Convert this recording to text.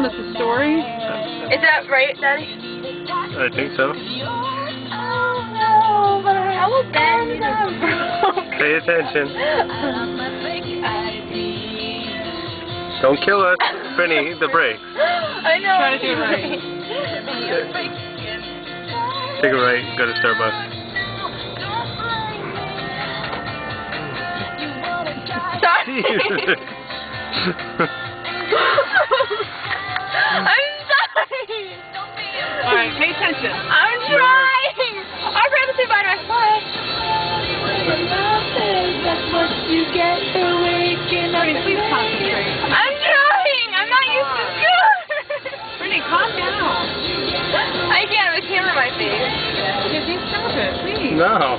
telling us a story? Is that right, Daddy? I think so. Oh, but I will bend them. Pay attention. Don't kill us. Brittany, the brakes. I know. Try to do right. Take a right, go to Starbucks. Sorry. pay attention. I'm trying. I'd rather say bye to my fly. Brittany, please concentrate. I'm trying. I'm not used to good. Brittany, calm down. I can't have a camera in my face. Kizzy, stop it, please. No.